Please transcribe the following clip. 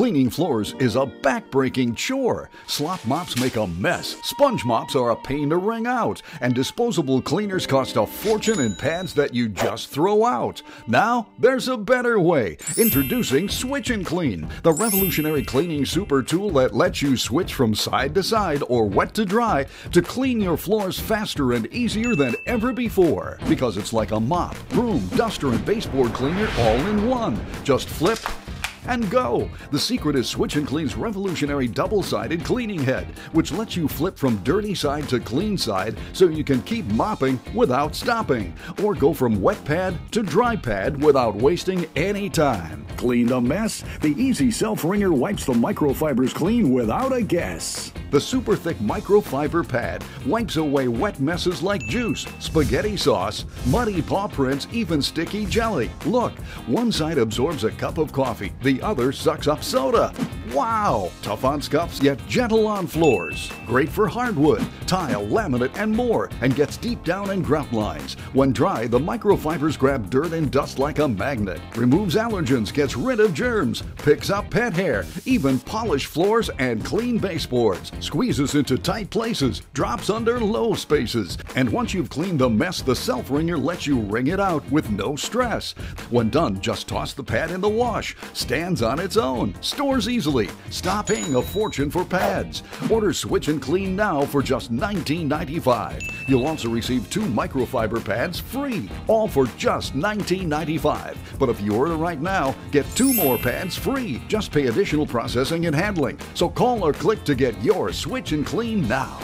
Cleaning floors is a back-breaking chore. Slop mops make a mess. Sponge mops are a pain to wring out. And disposable cleaners cost a fortune in pads that you just throw out. Now, there's a better way. Introducing Switch N' Clean, the revolutionary cleaning super tool that lets you switch from side to side or wet to dry to clean your floors faster and easier than ever before. Because it's like a mop, broom, duster, and baseboard cleaner all in one. Just flip, and go. The secret is Switch N' Clean's revolutionary double-sided cleaning head, which lets you flip from dirty side to clean side so you can keep mopping without stopping, or go from wet pad to dry pad without wasting any time. Clean the mess? The easy self-wringer wipes the microfibers clean without a guess. The super thick microfiber pad wipes away wet messes like juice, spaghetti sauce, muddy paw prints, even sticky jelly. Look, one side absorbs a cup of coffee, the other sucks up soda. Wow! Tough on scuffs, yet gentle on floors. Great for hardwood, tile, laminate, and more, and gets deep down in grout lines. When dry, the microfibers grab dirt and dust like a magnet, removes allergens, gets rid of germs, picks up pet hair, even polish floors and clean baseboards, squeezes into tight places, drops under low spaces. And once you've cleaned the mess, the self wringer lets you wring it out with no stress. When done, just toss the pad in the wash. Stands on its own, stores easily. Stop paying a fortune for pads. Order Switch N' Clean now for just $19.95. You'll also receive two microfiber pads free, all for just $19.95. But if you order right now, get two more pads free. Just pay additional processing and handling. So call or click to get your Switch N' Clean now.